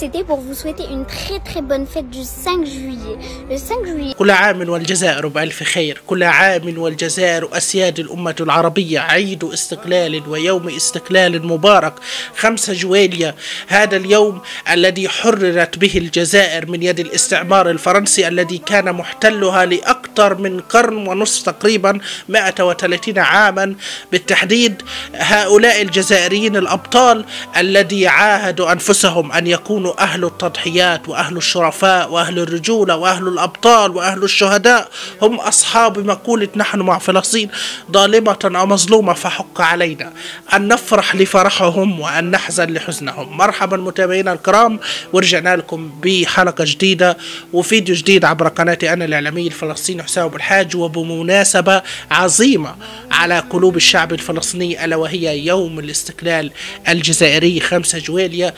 c'était pour vous souhaiter une très très bonne fête du 5 juillet. Le 5 juillet, كل عام والجزائر بألف خير. كل عام والجزائر أسياد الأمة العربية. عيد استقلال ويوم استقلال مبارك. خمسة جويلية هذا اليوم الذي حررت به الجزائر من يد الاستعمار الفرنسي الذي كان محتلها لأكثر من قرن ونصف تقريبا 130 عاما. بالتحديد هؤلاء الجزائريين الأبطال الذي عاهدوا أنفسهم أن يكونوا أهل التضحيات وأهل الشرفاء وأهل الرجولة وأهل الأبطال وأهل الشهداء. هم أصحاب مقولة نحن مع فلسطين ظالمة أو مظلومة فحق علينا. أن نفرح لفرحهم وأن نحزن لحزنهم. مرحبا متابعينا الكرام. ورجعنا لكم بحلقة جديدة وفيديو جديد عبر قناتي أنا الإعلامي الفلسطيني حسام أبو الحاج وبمناسبة عظيمة على قلوب الشعب الفلسطيني ألا وهي يوم الاستقلال الجزائري. 5 جويلية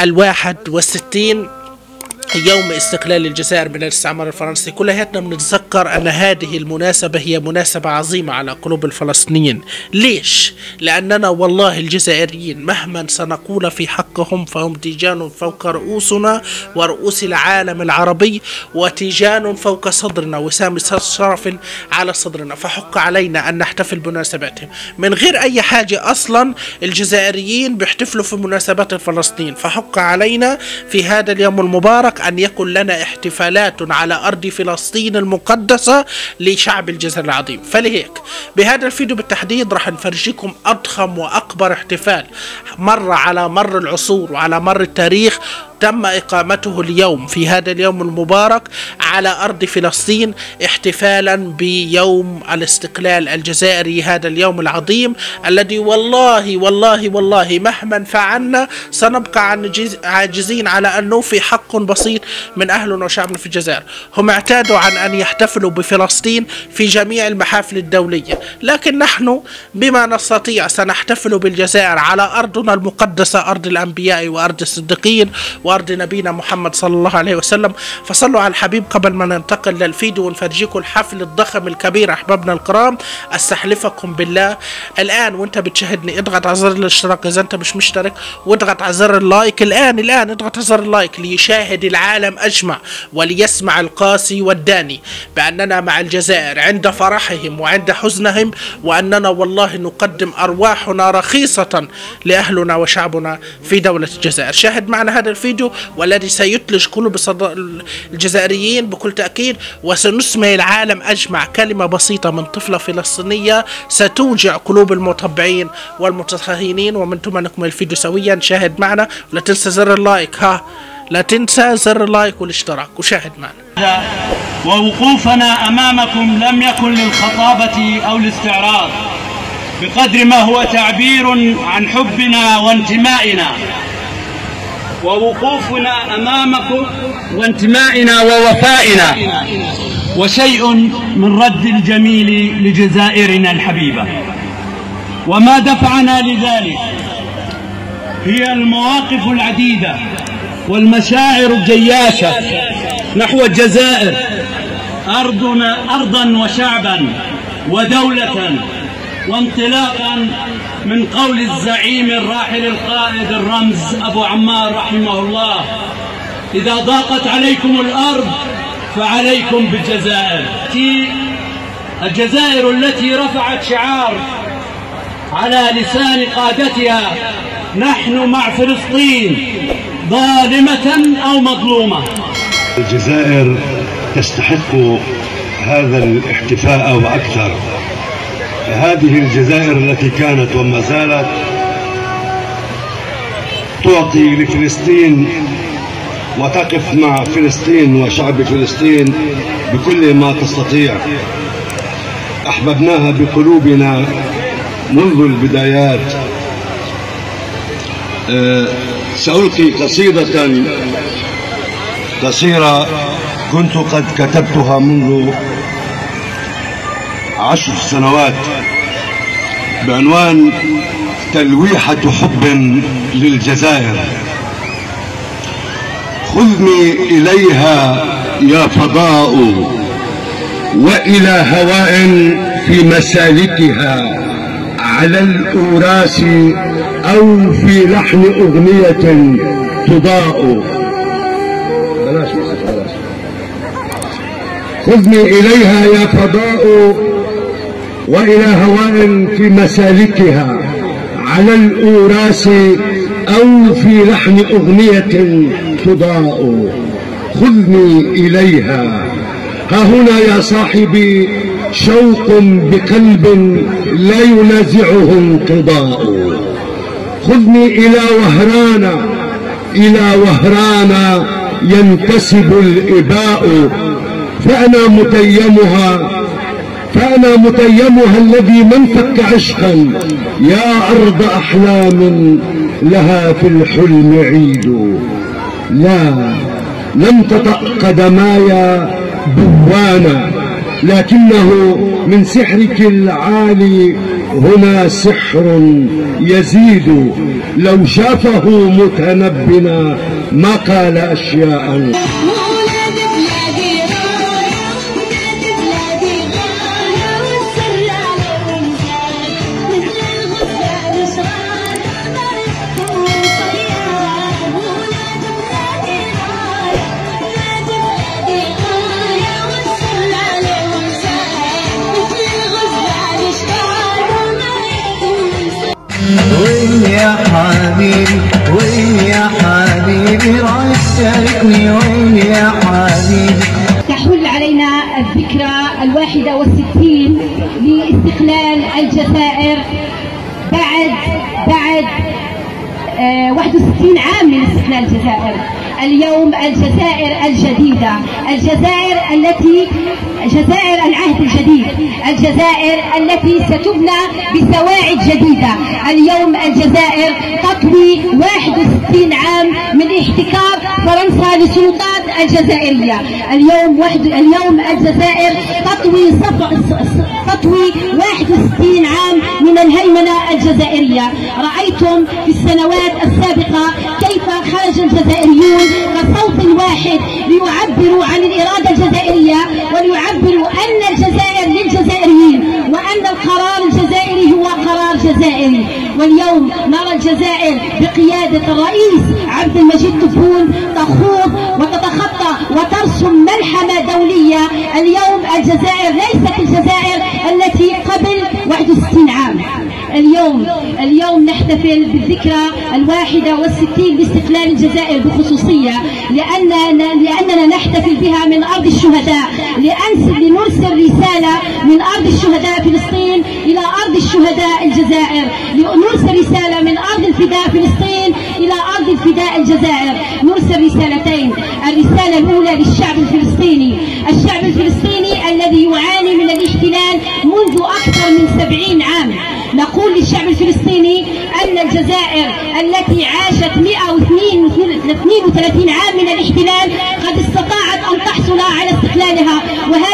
الواحد والستين يوم استقلال الجزائر من الاستعمار الفرنسي. كلياتنا بنتذكر أن هذه المناسبة هي مناسبة عظيمة على قلوب الفلسطينيين. ليش؟ لأننا والله الجزائريين مهما سنقول في حقهم فهم تيجان فوق رؤوسنا ورؤوس العالم العربي وتيجان فوق صدرنا وسام شرف على صدرنا. فحق علينا أن نحتفل بمناسباتهم. من غير أي حاجة أصلا الجزائريين بيحتفلوا في مناسبات فلسطين فحق علينا في هذا اليوم المبارك أن يكن لنا احتفالات على أرض فلسطين المقدسة لشعب الجزائر العظيم. فلهيك بهذا الفيديو بالتحديد راح نفرجيكم أضخم وأكبر احتفال مر على مر العصور وعلى مر التاريخ تم إقامته اليوم في هذا اليوم المبارك على أرض فلسطين احتفالا بيوم الاستقلال الجزائري هذا اليوم العظيم الذي والله والله والله مهما فعلنا سنبقى عاجزين على أن نوفي حق بسيط من أهلنا وشعبنا في الجزائر. هم اعتادوا عن أن يحتفلوا بفلسطين في جميع المحافل الدولية. لكن نحن بما نستطيع سنحتفل بالجزائر على أرضنا المقدسة أرض الأنبياء وأرض الصديقين وأرض نبينا محمد صلى الله عليه وسلم. فصلوا على الحبيب قبل ما ننتقل للفيديو ونفرجيكم الحفل الضخم الكبير أحبابنا الكرام. أستحلفكم بالله. الآن وأنت بتشاهدني اضغط على زر الاشتراك. إذا أنت مش مشترك واضغط على زر اللايك. الآن الآن اضغط على زر اللايك ليشاهد العالم أجمع وليسمع القاصي والداني بأننا مع الجزائر عند فرحهم وعند حزنهم وأننا والله نقدم أرواحنا رخيصة لأهلنا وشعبنا في دولة الجزائر. شاهد معنا هذا الفيديو. والذي سيثلج قلوب الجزائريين بكل تأكيد وسنسمع العالم أجمع كلمة بسيطة من طفلة فلسطينية ستوجع قلوب المطبعين والمتخاذلين ومن ثم نكمل الفيديو سويا. شاهد معنا ولا تنسى زر اللايك ها. لا تنسى زر اللايك والاشتراك وشاهد معنا. ووقوفنا أمامكم لم يكن للخطابة أو الاستعراض بقدر ما هو تعبير عن حبنا وانتمائنا. ووقوفنا أمامكم وانتمائنا ووفائنا. وشيء من رد الجميل لجزائرنا الحبيبة. وما دفعنا لذلك هي المواقف العديدة والمشاعر الجياشة نحو الجزائر أرضنا أرضا وشعبا ودولة وانطلاقا من قول الزعيم الراحل القائد الرمز أبو عمار رحمه الله إذا ضاقت عليكم الأرض فعليكم بالجزائر الجزائر التي رفعت شعار على لسان قادتها نحن مع فلسطين ظالمة أو مظلومة. الجزائر تستحق هذا الاحتفاء وأكثر. هذه الجزائر التي كانت وما زالت تعطي لفلسطين وتقف مع فلسطين وشعب فلسطين بكل ما تستطيع. أحببناها بقلوبنا منذ البدايات. أه سألقي قصيدة قصيرة كنت قد كتبتها منذ عشر سنوات بعنوان تلويحة حب للجزائر. خذني إليها يا فضاء وإلى هواء في مسالكها على الأوراس أو في لحن أغنية تضاء. بلاش بلاش خذني إليها يا فضاء وإلى هواء في مسالكها على الأوراس أو في لحن أغنية تضاء. خذني إليها. ها هنا يا صاحبي شوق بقلب لا ينازعه انقضاء. خذني إلى وهران إلى وهران ينتسب الإباء. فأنا متيمها فأنا متيمها الذي من فك عشقا. يا أرض أحلام لها في الحلم عيد. لا لم تطأ قدماي بوانا لكنه من سحرك العالي هنا سحر يزيد. لو شافه متنبنا ما قال أشياء. صياد وين يا حبيبي وين يا حبيبي رايح تشاركني وين يا حبيبي. تحل علينا الذكرى الواحدة والستين لاستقلال الجزائر بعد بعد آه 61 عام من استقلال الجزائر. اليوم الجزائر الجديدة الجزائر التي جزائر الجزائر التي ستبنى بسواعد جديدة. اليوم الجزائر تطوي 61 عام من احتكار فرنسا للسلطات الجزائرية. اليوم واحد اليوم الجزائر تطوي صف تطوي 61 عام من الهيمنة الجزائرية. رأيتم في السنوات السابقة كيف خرج الجزائريون كصوت واحد ليعبروا عن الإرادة الجزائرية وليعبروا أن الجزائر للجزائريين وأن القرار الجزائري هو قرار جزائري واليوم نرى الجزائر بقيادة الرئيس عبد المجيد تبون تخوض وتتخطى وترسم ملحمة دولية. اليوم الجزائر ليست الجزائر التي قبل 61 عام اليوم اليوم نحتفل بالذكرى الواحدة والستين لاستقلال الجزائر بخصوصية. لأننا, لأننا نحتفل بها من أرض الشهداء. لنرسل رسالة من أرض الشهداء فلسطين الشهداء الجزائر نرسل رسالة من أرض الفداء فلسطين إلى أرض الفداء الجزائر. نرسل رسالتين. الرسالة الأولى للشعب الفلسطيني. الشعب الفلسطيني الذي يعاني من الاحتلال منذ أكثر من سبعين عام. نقول للشعب الفلسطيني أن الجزائر التي عاشت 132 عام من الاحتلال قد استطاعت أن تحصل على استقلالها. وهذا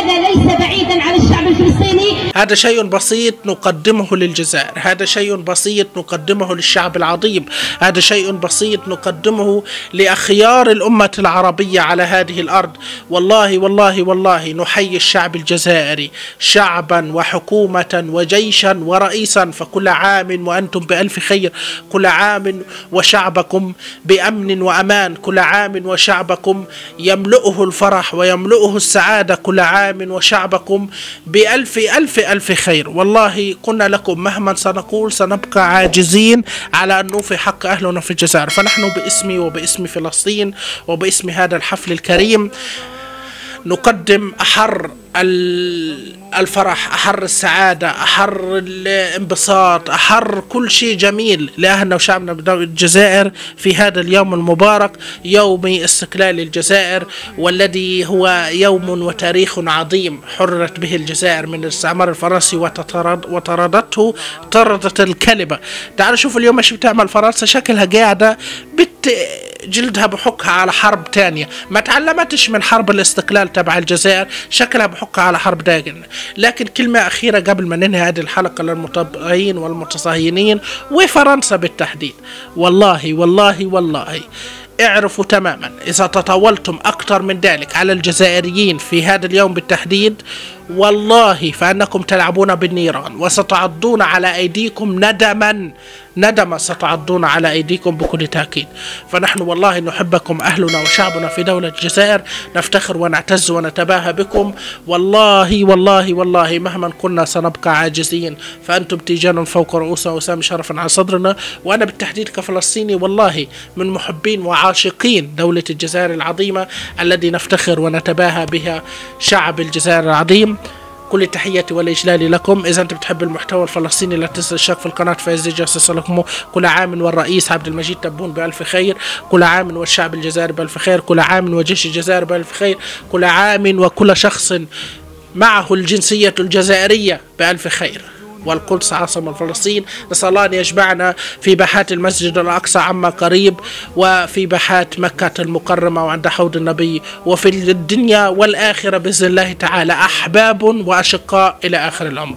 هذا شيء بسيط نقدمه للجزائر هذا شيء بسيط نقدمه للشعب العظيم هذا شيء بسيط نقدمه لأخيار الأمة العربية على هذه الأرض. والله والله والله نحيي الشعب الجزائري شعبا وحكومة وجيشا ورئيسا فكل عام وأنتم بألف خير كل عام وشعبكم بأمن وأمان كل عام وشعبكم يملؤه الفرح ويملؤه السعادة كل عام وشعبكم بألف ألف ألف خير. والله قلنا لكم مهما سنقول سنبقى عاجزين على أن نوفي حق أهلنا في الجزائر. فنحن باسمي وباسم فلسطين وباسم هذا الحفل الكريم نقدم أحر ال- الفرح أحر السعادة أحر الانبساط أحر كل شيء جميل لأهلنا وشعبنا الجزائر في هذا اليوم المبارك يوم استقلال الجزائر والذي هو يوم وتاريخ عظيم حررت به الجزائر من الاستعمار الفرنسي وطردته طردت الكلبة تعالوا شوفوا اليوم إيش بتعمل فرنسا شكلها قاعدة بت جلدها بحكها على حرب تانية. ما تعلمتش من حرب الاستقلال تبع الجزائر شكلها بحكها على حرب داجن. لكن كلمة أخيرة قبل ما ننهي هذه الحلقة للمتابعين والمتصهينين وفرنسا بالتحديد. والله والله والله اعرفوا تماما إذا تطاولتم أكثر من ذلك على الجزائريين في هذا اليوم بالتحديد والله فأنكم تلعبون بالنيران وستعضون على أيديكم ندما ندما ستعضون على أيديكم بكل تأكيد. فنحن والله نحبكم أهلنا وشعبنا في دولة الجزائر نفتخر ونعتز ونتباهى بكم. والله والله والله مهما كنا سنبقى عاجزين. فأنتم تيجان فوق رؤوسنا وسام شرفا على صدرنا. وأنا بالتحديد كفلسطيني والله من محبين وعاشقين دولة الجزائر العظيمة الذي نفتخر ونتباهى بها شعب الجزائر العظيم. كل تحياتي والإجلال لكم. إذا أنت بتحب المحتوى الفلسطيني لا تنسى الاشتراك في القناة فايز جاسس لكم كل عام والرئيس عبد المجيد تبون بألف خير. كل عام والشعب الجزائري بألف خير. كل عام وجيش الجزائر بألف خير. كل عام وكل شخص معه الجنسية الجزائرية بألف خير. والقدس عاصمة فلسطين نسأل الله أن يجمعنا في باحات المسجد الأقصى عما قريب وفي باحات مكة المكرمة وعند حوض النبي وفي الدنيا والآخرة بإذن الله تعالى. أحباب وأشقاء إلى آخر الأمر.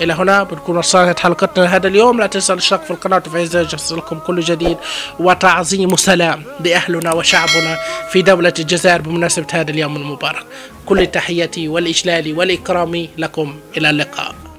إلى هنا بنكون وصلت حلقتنا هذا اليوم. لا تنسى الاشتراك في القناة فإذا يجهز لكم كل جديد. وتعظيم سلام لأهلنا وشعبنا في دولة الجزائر بمناسبة هذا اليوم المبارك. كل تحياتي والإجلال والإكرام لكم. إلى اللقاء.